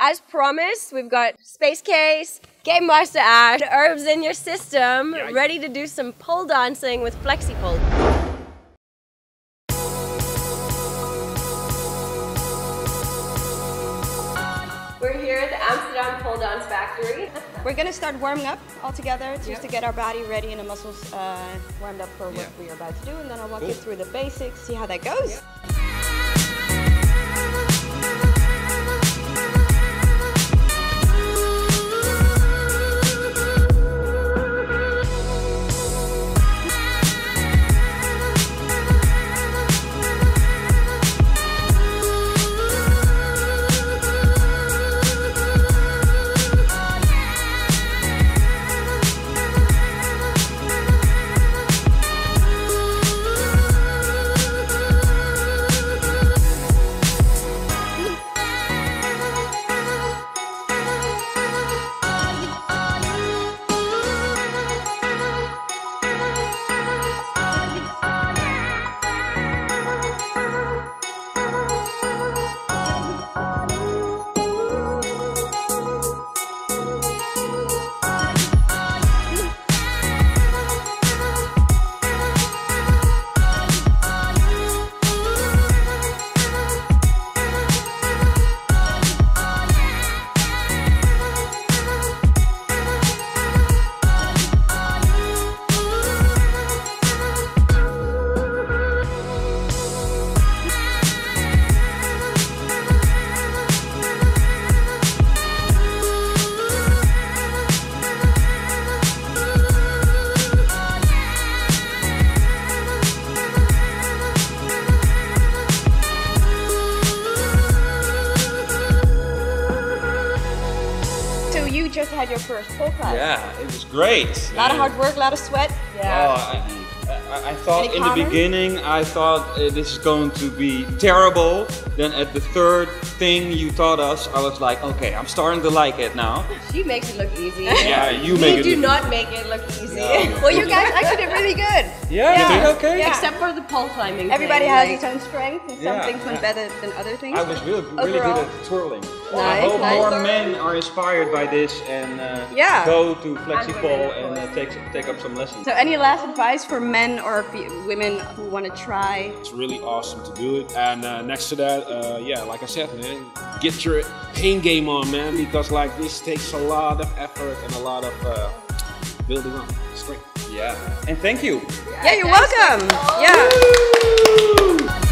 As promised, we've got SpaceKees, Game Master Ash, herbs in your system, ready to do some pole dancing with Flexi Pole. We're here at the Amsterdam Pole Dance Factory. We're gonna start warming up all together just to get our body ready and the muscles uh, warmed up for what Yeah. we are about to do. And then I'll walk Cool. you through the basics, see how that goes. So you just had your first pole class. Yeah, it was great. A lot of hard work, a lot of sweat. Oh, I, I, I thought in the beginning, I thought uh, this is going to be terrible. Then at the third thing you taught us, I was like, okay, I'm starting to like it now. She makes it look easy. Yeah, you We make it do look- not make it look easy. Well, you guys actually did really good. Yeah, you did okay. Yeah. Except for the pole climbing. Everybody thing, has like- its own strength, and some Yeah, things went yeah. better than other things. I was really, really Overall- good at twirling. I Nice, hope nice. more men are inspired by this and uh, Yeah. go to FlexiPole women, of and uh, take take up some lessons. So, any last advice for men or fe- women who want to try? It's really awesome to do it. And uh, next to that, uh, yeah, like I said, man, get your pain game on, man, because like this takes a lot of effort and a lot of uh, building up strength. Yeah, and thank you. Yeah, you're welcome. Yeah.